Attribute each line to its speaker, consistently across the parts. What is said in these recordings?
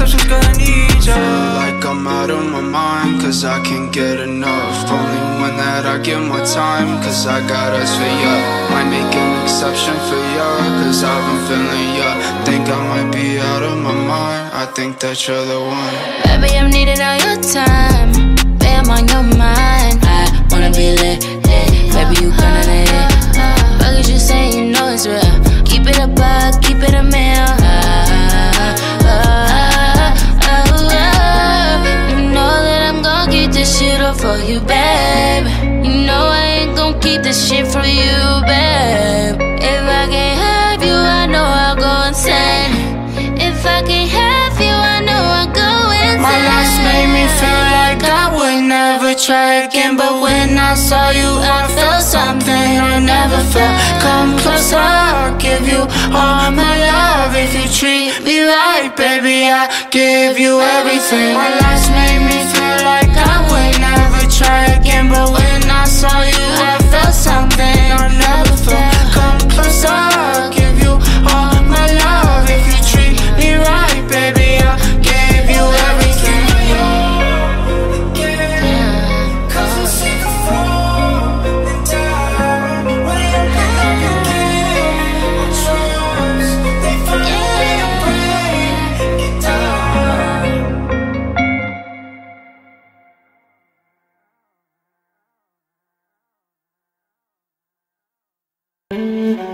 Speaker 1: exceptions, gonna need you. Like I'm out of my mind, cause I can't get enough. Only one that I give my time, cause I got us for ya. Might make an exception for ya, cause I've been feeling ya. Think I might be out of my mind. I think that you're the one.
Speaker 2: Baby, I'm needing all your time. Baby, I'm on your mind. I wanna be lit, lit. Baby, you gonna lit. Fuck is you saying you know it's real? Keep it a buck, keep it a meal. This shit up for you, babe. You know I ain't gon' keep this shit for you, babe. If I can't have you, I know I'll go insane. If I can't have you, I know I'll go insane.
Speaker 1: My last made me feel like I would never try again. But when I saw you, I felt something I never felt. Come closer, I'll give you all my love. If you treat me right, baby, I give you everything. My last made me feel like try again. But when I saw you, Mm-hmm.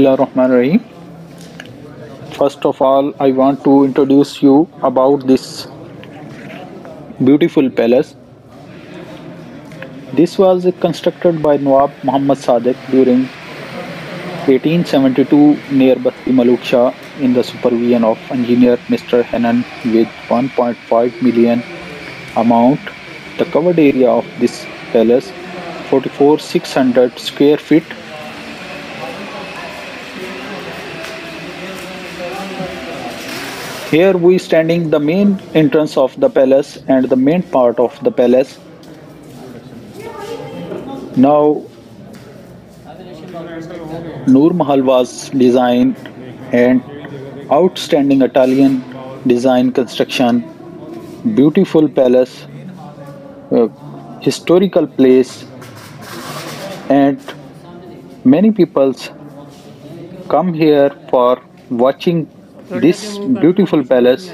Speaker 3: Bismillah Rahman Rahim. First of all, I want to introduce you about this beautiful palace. This was constructed by Nawab Muhammad Sadiq during 1872 near Basti Maluk Shah in the supervision of engineer Mr. Hanan with 1.5 million amount. The covered area of this palace 44,600 square feet Here we standing the main entrance of the palace and the main part of the palace. Now Noor Mahal was designed and outstanding Italian design construction, beautiful palace, uh, historical place and many peoples come here for watching this beautiful palace.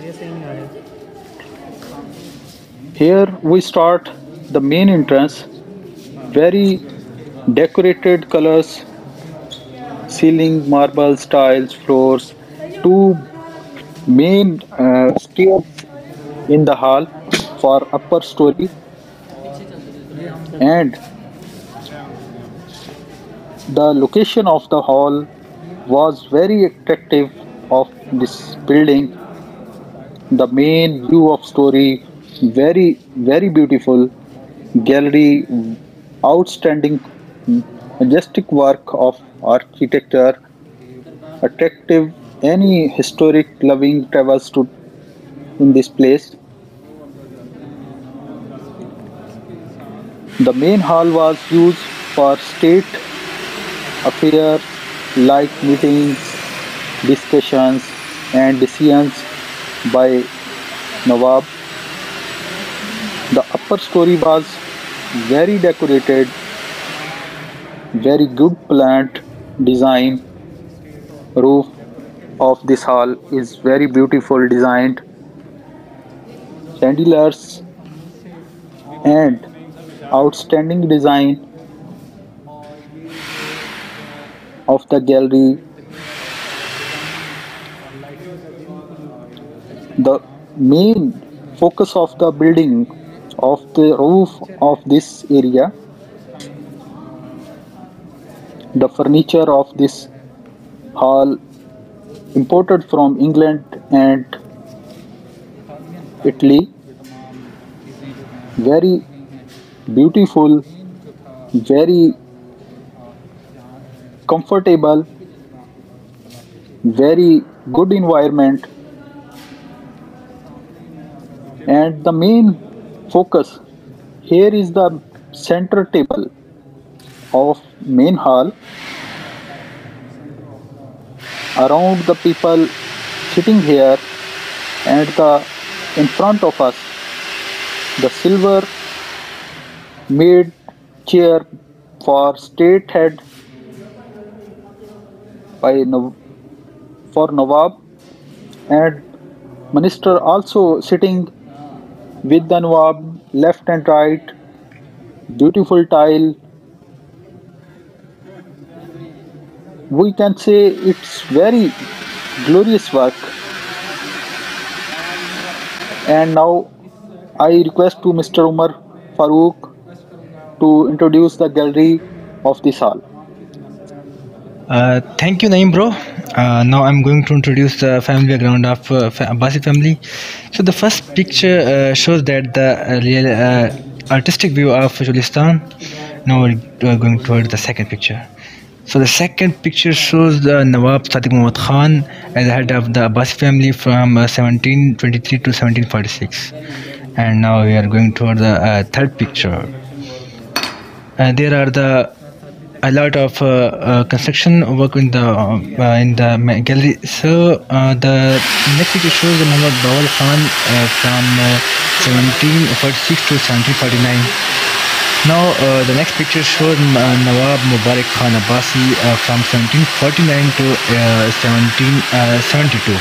Speaker 3: Here we start the main entrance, very decorated colors, ceiling, marble tiles, floors, two main uh, stairs in the hall for upper story. And the location of the hall was very attractive of this building the main view of story very very beautiful gallery outstanding majestic work of architecture attractive any historic loving travels to in this place. The main hall was used for state affairs like meetings discussions and decisions by Nawab. The upper story was very decorated, very good plant design. Roof of this hall is very beautiful designed. Chandeliers and outstanding design of the gallery the main focus of the building of the roof of this area the furniture of this hall imported from England and Italy very beautiful very comfortable very good environment and the main focus here is the center table of main hall. Around the people sitting here and the in front of us the silver made chair for state head by for Nawab and minister also sitting with the Nawab left and right beautiful tile we can say it's very glorious work and now I request to Mr. Umar Farooq to introduce the gallery of this hall.
Speaker 4: Uh, thank you, Naeem bro. Uh, now I'm going to introduce the family background of uh, Abbasi family. So the first picture uh, shows that the uh, real uh, artistic view of Cholistan. Now we're going toward the second picture. So the second picture shows the Nawab Sadiq Muhammad Khan as the head of the Abbasi family from 1723 to 1746. And now we are going toward the third picture. And there are the a lot of uh, uh, construction work in the uh, in the gallery. So uh, the next picture shows the Muhammad Bawal Khan uh, from uh, 1746 to 1749. Now uh, the next picture shows Nawab Mubarak Khan Abbasi uh, from 1749 to 1772.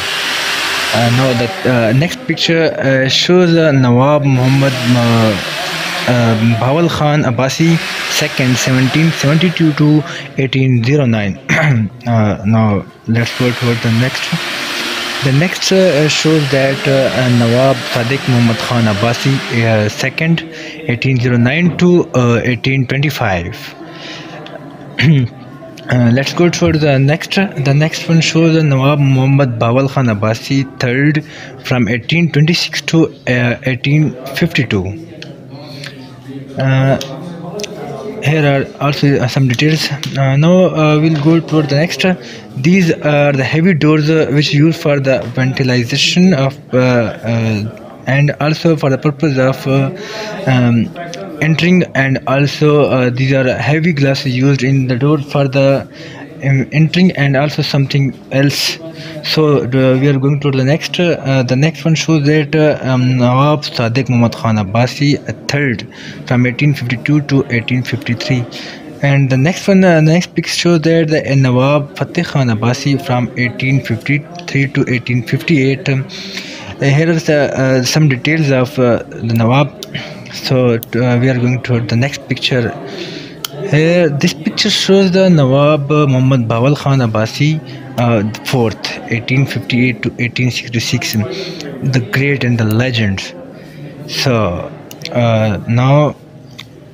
Speaker 4: now the next picture shows Nawab Muhammad Bawal Khan Abbasi 2nd 1772 to 1809 uh, now let's go toward the next. The next uh, shows that uh, Nawab Sadiq Muhammad Khan Abbasi, uh, second, 1809 to 1825. Uh, let's go for the next. The next one shows the Nawab Muhammad Bawal Khan Abbasi third from 1826 to uh, 1852 uh, here are also some details. Uh, now uh, we'll go toward the next. These are the heavy doors uh, which used for the ventilation of and also for the purpose of um, entering and also uh, these are heavy glasses used in the door for the entering and also something else. So uh, we are going to the next uh, the next one shows that uh, um, Nawab Sadiq Muhammad Khan Abbasi third from 1852 to 1853 and the next one uh, next picture shows that the Nawab Fateh Khan Abbasi from 1853 to 1858 um, here are the, uh, some details of uh, the Nawab. So uh, we are going to the next picture here this picture shows the Nawab Muhammad Bawal Khan Abbasi uh, fourth 1858 to 1866 the great and the legends so uh, now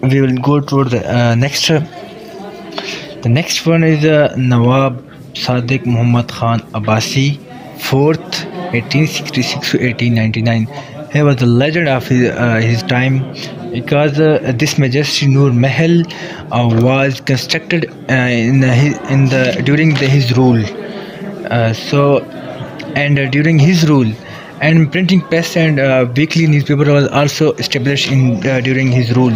Speaker 4: we will go to the uh, next. The next one is uh, Nawab Sadiq Muhammad Khan Abbasi fourth 1866 to 1899 he was the legend of his, uh, his time because uh, this majesty Noor Mahal uh, was constructed uh, in, the, in the during the, his rule. Uh, so and uh, during his rule and printing press and weekly newspaper was also established in during his rule.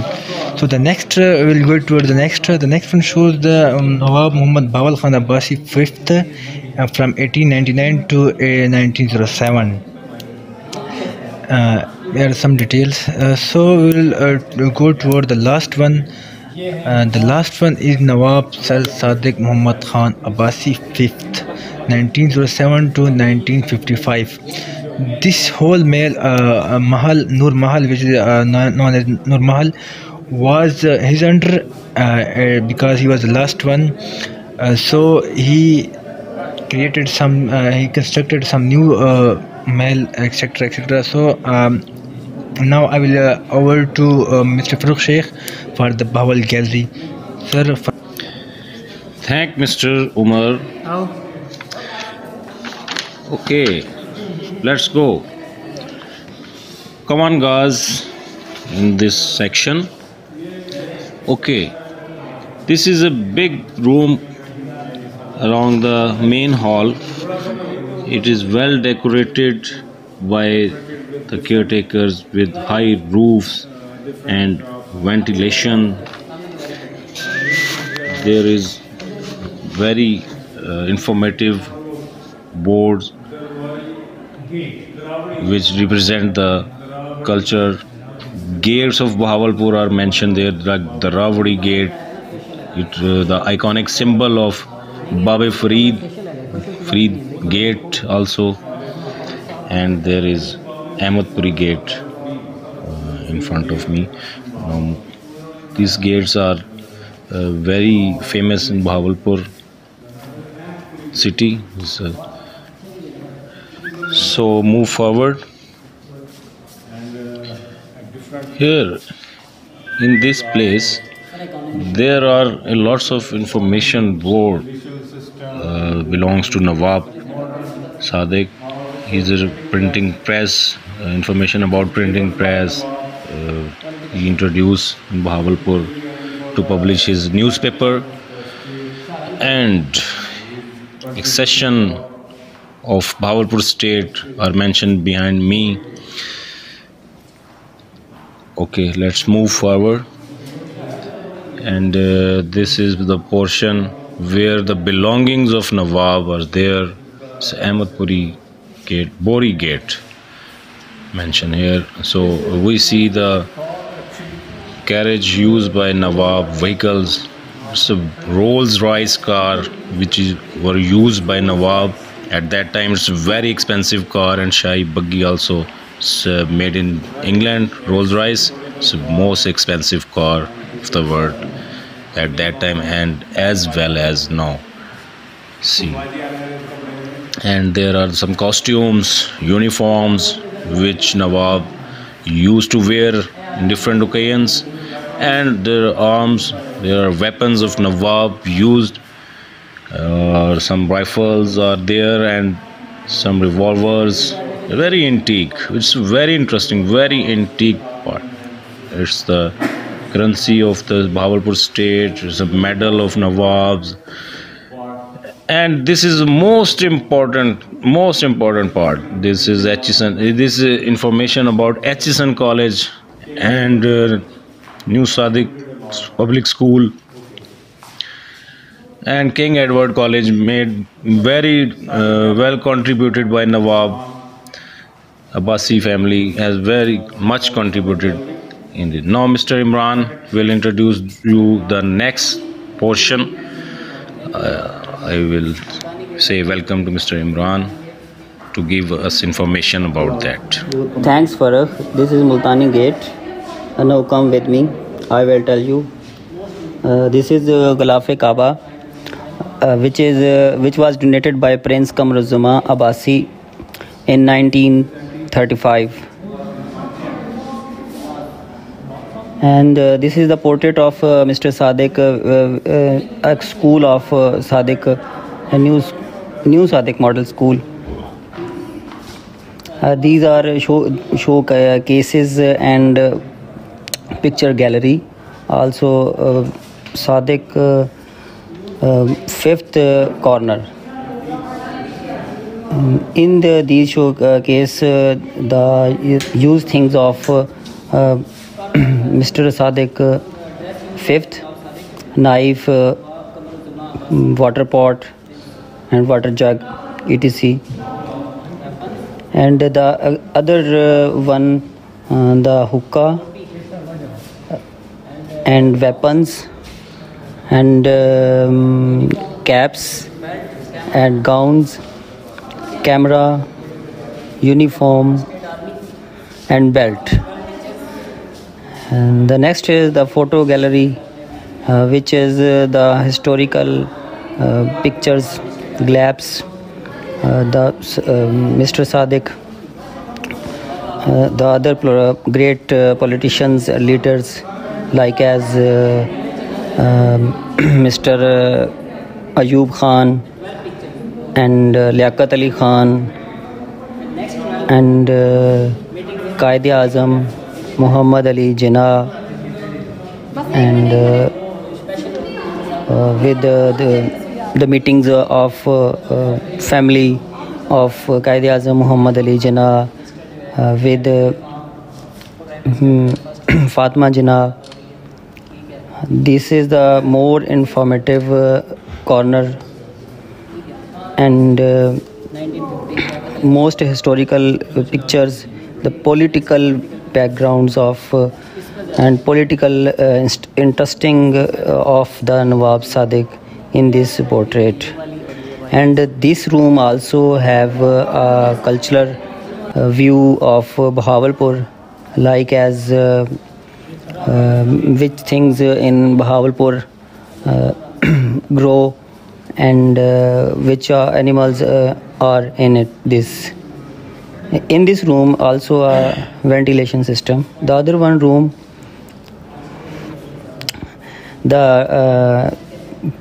Speaker 4: So the next we'll go toward the next. the next one shows the um, Nawab Muhammad Bawal Khan Abbasi fifth from 1899 to 1907 uh, there are some details. Uh, so we will uh, go toward the last one. The last one is Nawab Sal Sadiq Muhammad Khan Abbasi 5th 1907 to 1955 this whole male uh, Mahal Noor Mahal which is uh, known as Noor Mahal was uh, his under because he was the last one. So he created some he constructed some new male etc etc so um, now I will uh, over to uh, Mr. Farooq Sheikh for the Bawal Gallery sir
Speaker 5: thank Mr. Umar
Speaker 2: oh.
Speaker 5: okay let's go come on guys in this section okay this is a big room along the main hall it is well decorated by the caretakers with high roofs and ventilation. There is very uh, informative boards which represent the culture. Gates of Bahawalpur are mentioned there, like the Rawadi Gate, it, uh, the iconic symbol of Babe Farid, Farid gate also and there is Ahmadpuri gate uh, in front of me. Um, these gates are uh, very famous in Bahawalpur city. So, so move forward. Here in this place there are lots of information board uh, belongs to Nawab Sadiq. He's a printing press, uh, information about printing press. Uh, he introduced Bahawalpur to publish his newspaper and accession of Bahawalpur state are mentioned behind me. Okay, let's move forward. And uh, this is the portion where the belongings of Nawab are there it's Ahmadpuri gate, Bori gate mentioned here. So we see the carriage used by Nawab vehicles. A Rolls Royce car which is were used by Nawab. At that time, it's a very expensive car, and Shahi Buggy also. Uh, made in England. Rolls Royce. The most expensive car of the world. at that time and as well as now see and there are some costumes uniforms which nawab used to wear in different occasions. And their arms their weapons of nawab used uh, some rifles are there and some revolvers. Very antique it's very interesting very antique part. It's the currency of the Bahawalpur state. It's a medal of nawabs and this is the most important most important part this is Aitchison this is information about Aitchison college and uh, new Sadiq public school and King Edward College made very uh, well contributed by Nawab Abbasi family has very much contributed in it. Now Mr. Imran will introduce you the next portion. Uh, I will say welcome to Mr. Imran to give us information about that.
Speaker 6: Thanks, Farah. This is Multani Gate. Uh, now come with me. I will tell you. Uh, this is uh, Ghilaf-e-Kaaba, uh, which is uh, which was donated by Prince Kamruzuma Abbasi in 1935. And uh, this is the portrait of uh, Mr. Sadiq, uh, uh, a school of uh, Sadiq, a new new model school. Uh, these are show, show ca- cases and uh, picture gallery. Also, uh, uh, uh, fifth uh, corner. Um, in the these showcase, uh, the used things of uh, uh, Mr. Sadiq uh, fifth knife, uh, water pot, and water jug, etc and the uh, other uh, one uh, the hookah and weapons and um, caps and gowns camera uniform and belt and the next is the photo gallery uh, which is uh, the historical uh, pictures glabs uh, the uh, Mr. Sadiq, uh, the other great politicians, leaders like as um, Mr. Uh, Ayub Khan and uh, Liaquat Ali Khan and uh, Qaid Azam Muhammad Ali Jinnah and uh, uh, with uh, the the meetings of family of Qaid Azam Muhammad Ali Jinnah with hmm, Fatma Jinnah. This is the more informative uh, corner and uh, most historical pictures, the political backgrounds of uh, and political uh, interesting uh, of the Nawab Sadiq in this portrait. And this room also have a cultural view of Bahawalpur, like as um, which things in Bahawalpur uh, grow and uh, which animals uh, are in it. This in this room also a ventilation system. The other one room, the uh,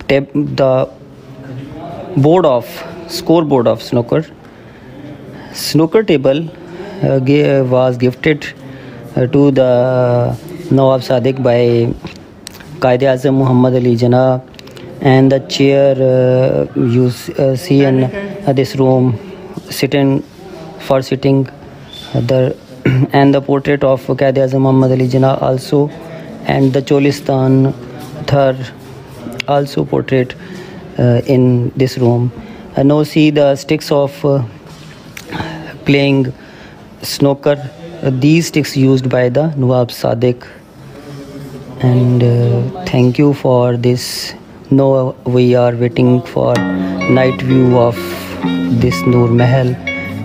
Speaker 6: tab- the board of scoreboard of snooker snooker table uh, gi- was gifted uh, to the Nawab Sadiq by Qaid Azam Muhammad Ali Jinnah and the chair uh, you s- uh, see in uh, this room sitting for sitting uh, the and the portrait of Qaid Azam Muhammad Ali Jinnah also and the Cholistan Thar also portrait uh, in this room. And now see the sticks of uh, playing snooker. Uh, these sticks used by the Nawab Sadiq. And uh, thank you for this. Now we are waiting for night view of this Noor Mahal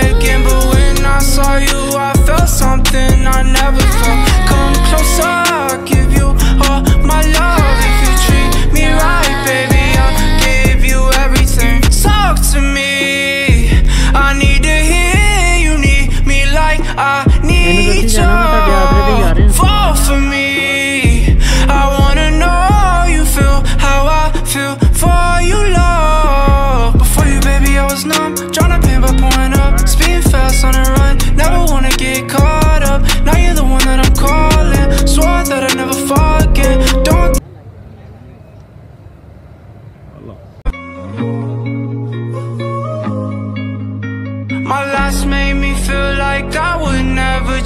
Speaker 1: again, but when I saw you, I felt something I never felt. Come closer,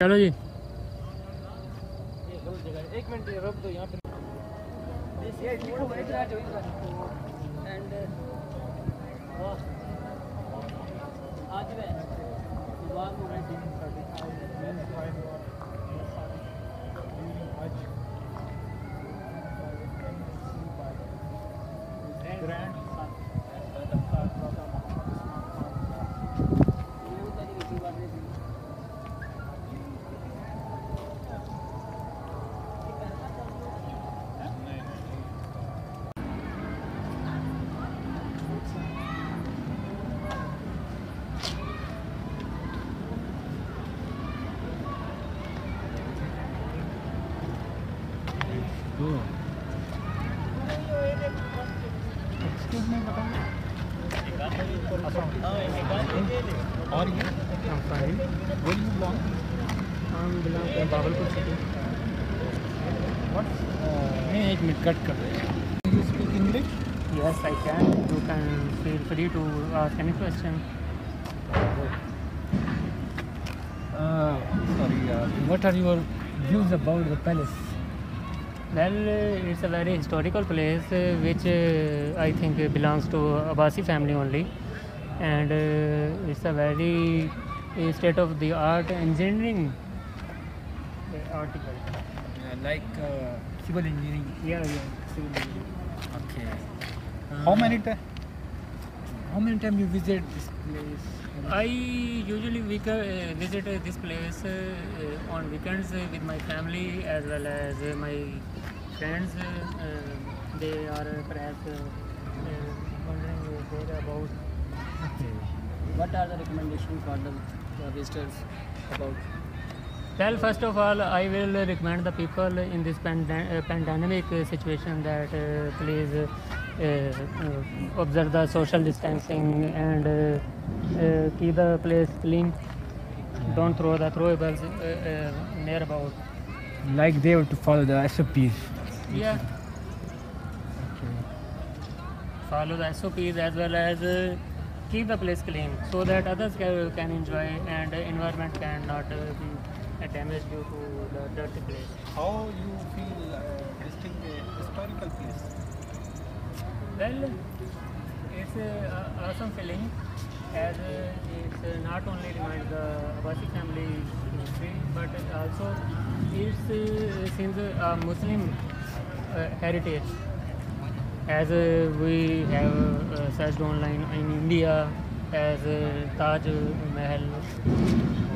Speaker 7: چلو جی۔ ایک minute روک
Speaker 8: دو یہاں پہ۔
Speaker 7: Yes, I can. You can feel free to ask any question.
Speaker 8: Uh, sorry. Uh, what are your views about the palace?
Speaker 7: Well, uh, it's a very historical place uh, which uh, I think belongs to Abbasi family only, and uh, it's a very state of the art engineering uh, article.
Speaker 8: Like uh, civil engineering.
Speaker 7: Yeah, yeah. civil engineering.
Speaker 8: Okay. How many times? How many times you visit this place?
Speaker 7: I usually week, uh, visit uh, this place uh, uh, on weekends with my family as well as uh, my friends. Uh, uh, they are uh, perhaps uh, uh, wondering there about.
Speaker 8: Okay.
Speaker 6: What are the recommendations for the visitors about?
Speaker 7: Well, first of all, I will recommend the people in this pand- uh, pandemic uh, situation that uh, please observe the social distancing and uh, uh, keep the place clean. Don't throw the throwables uh, uh, near about.
Speaker 8: Like they have to follow the SOPs.
Speaker 7: Yeah. Follow the SOPs as well as uh, keep the place clean so that others can, can enjoy and the environment cannot uh, be uh, damaged due to the dirty place.
Speaker 8: How you feel uh, visiting a historical place?
Speaker 7: Well, it's a awesome feeling as it's not only reminds the Abbasi family history but also it's uh, since a Muslim uh, heritage as uh, we have searched online in India as Taj Mahal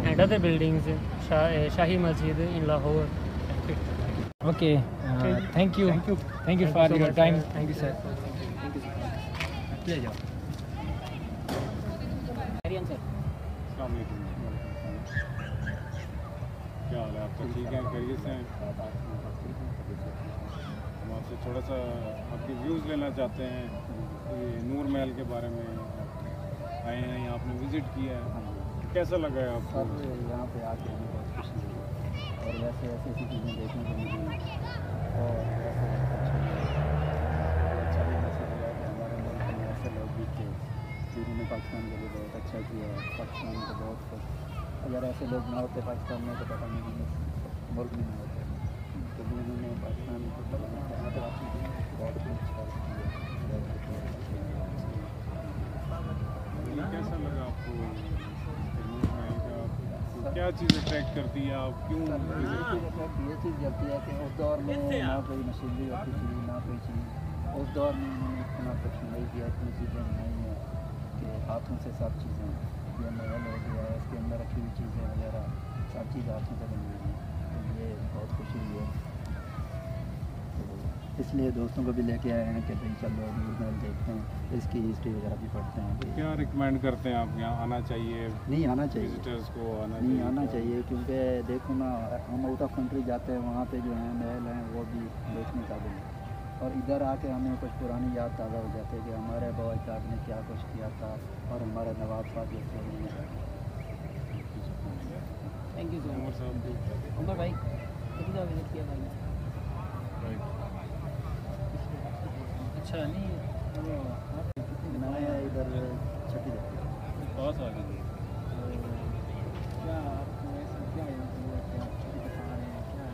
Speaker 7: and other buildings, Shah, Shahi Masjid in Lahore.
Speaker 8: Okay. Uh, thank you. Thank you. Thank you
Speaker 7: Thank
Speaker 8: for
Speaker 7: you so
Speaker 8: your
Speaker 7: much,
Speaker 8: time.
Speaker 7: sir.
Speaker 8: Thank you, sir.
Speaker 9: لے جاؤ السلام علیکم کیا حال ہے آپ کا ٹھیک ہے خیریت سے ہم آپ سے تھوڑا سا آپ کے ویوز لینا چاہتے ہیں نور محل کے بارے میں آئے ہیں آپ نے وزٹ کیا ہے کیسا لگا ہے آپ کو یہاں پہ آ کے
Speaker 10: ہمیں بہت خوشی ہوئی اور ویسے ایسی ایسی چیزیں دیکھنے کو ملی اور کہ انہوں نے
Speaker 9: پاکستان کے لیے بہت اچھا کیا ہے پاکستان کو بہت خوش اگر ایسے لوگ نہ ہوتے پاکستان میں تو پتہ نہیں ملک میں نہ ہوتے۔ تو بھی انہوں نے پاکستان کو بہت اچھا کیا اچھا اچھا کیسا لگا آپ کو؟ کیا چیز اٹریکٹ کرتی ہے آپ؟ کیوں؟ یہ چیز جاتی ہے کہ اس دور میں نہ کوئی مشینری ہوتی تھی نہ کوئی چیز۔ اس دور میں انہوں نے اتنا کچھ نہیں کیا اتنی چیزیں نہیں ہیں۔ ہاتھوں سے سب
Speaker 10: چیزیں یہ محل ہو گیا ہے اس کے
Speaker 9: اندر رکھی ہوئی
Speaker 10: چیزیں وغیرہ سب
Speaker 9: چیزیں
Speaker 10: ہاتھوں
Speaker 9: سے بنی ہوئی ہیں۔ تو یہ بہت خوشی ہوئی ہے۔ اس لیے دوستوں کو بھی لے کے آئے ہیں کہ بھائی چلو محل دیکھتے ہیں اس کی ہسٹری وغیرہ بھی پڑھتے ہیں۔ کیا ریکمینڈ کرتے ہیں آپ یہاں؟ آنا چاہیے۔ نہیں آنا چاہیے۔ کو آنا نہیں آنا چاہیے
Speaker 8: کیونکہ دیکھو نا
Speaker 10: ہم
Speaker 8: آؤٹ
Speaker 10: آف کنٹری
Speaker 8: جاتے ہیں وہاں پہ جو ہیں محل ہیں
Speaker 9: وہ بھی دیکھنے قابل
Speaker 10: ہیں۔ اور ادھر
Speaker 8: آ کے ہمیں کچھ پرانی یاد تازہ ہو جاتے کہ ہمارے بابا صاحب
Speaker 9: نے کیا کچھ کیا تھا اور ہمارے نواب صاحب یہ تھینک یو سو مچ عمر بھائی کتنا وزٹ کیا بھائی اچھا نہیں بنایا ادھر چھٹی بہت آگے کیا آپ کیا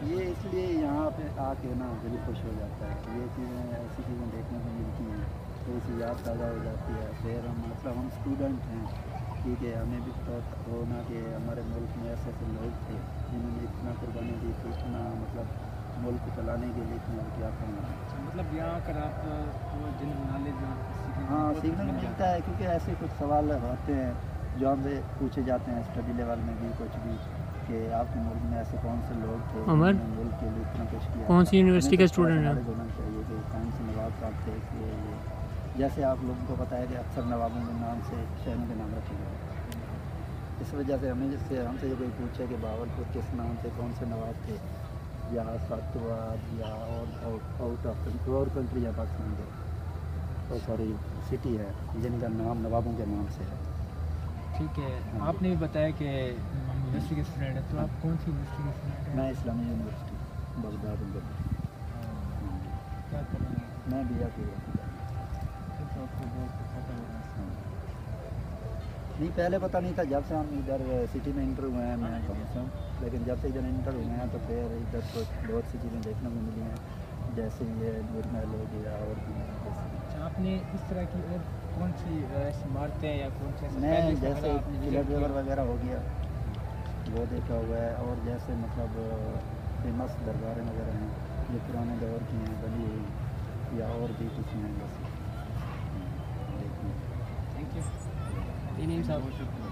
Speaker 9: یہ اس لیے یہاں پہ آ کے نا دل خوش ہو جاتا ہے یہ چیزیں ایسی چیزیں دیکھنے کو ملتی ہیں تھوڑی سی یاد تازہ ہو جاتی ہے۔ پھر ہم مطلب ہم
Speaker 8: اسٹوڈنٹ ہیں کیونکہ ہمیں بھی بہت ہونا کہ
Speaker 9: ہمارے ملک میں ایسے ایسے لوگ تھے جنہوں نے اتنا قربانی دی تھی اتنا مطلب ملک چلانے کے لیے اتنا کیا کرنا مطلب یہاں کر آپ جن نالج ہاں سیکھنے کو
Speaker 7: ملتا
Speaker 9: ہے کیونکہ ایسے کچھ سوال ہوتے ہیں
Speaker 7: جو ہم پوچھے جاتے
Speaker 9: ہیں اسٹڈی لیول
Speaker 7: میں بھی
Speaker 9: کچھ بھی۔ کہ آپ کے ملک میں ایسے کون سے لوگ تھے عمر؟ ملک کے کون سی یونیورسٹی کا اسٹوڈنٹ ہے؟ ہونا چاہیے کہ کون سے صاحب تھے جیسے آپ لوگوں کو بتایا کہ اکثر نوابوں کے نام سے شہروں کے نام رکھے گئے اس وجہ سے ہمیں جس سے ہم سے جو کوئی پوچھے کہ باول پور کس نام سے کون سے نواب تھے یا ساتواد یا
Speaker 8: اور آؤٹ آف کنٹری اور کنٹری یا پاکستان کے۔ بہت ساری سٹی ہے جن کا نام نوابوں کے نام
Speaker 9: سے ہے۔ ٹھیک ہے۔ ہاں
Speaker 8: آپ نے
Speaker 9: بھی بتایا کہ
Speaker 8: یونیورسٹی کے اسٹوڈنٹ ہیں تو آپ
Speaker 9: کون سی یونیورسٹی کے اسٹوڈنٹ ہیں میں اسلامی یونیورسٹی بغداد میں کیا میں بی آر نہیں پہلے پتہ نہیں تھا جب سے ہم ادھر سٹی میں انٹر ہوئے ہیں میں کہوں سے لیکن جب سے ادھر انٹر ہوئے ہیں تو پھر ادھر کو بہت سی
Speaker 8: چیزیں دیکھنے کو ملی ہیں جیسے یہ نور محل ہو گیا اور بھی آپ نے
Speaker 9: اس
Speaker 8: طرح
Speaker 9: کی
Speaker 8: اور کون سی
Speaker 9: عمارتیں
Speaker 8: یا
Speaker 9: کون سی میں جیسے وغیرہ ہو گیا وہ دیکھا ہوا ہے اور جیسے مطلب فیمس درباریں وغیرہ ہیں جو پرانے دور کی ہیں بنی ہوئی یا اور بھی کچھ
Speaker 8: ہیں بس۔ تھینک یو
Speaker 10: بہت شکریہ